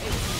Thank you.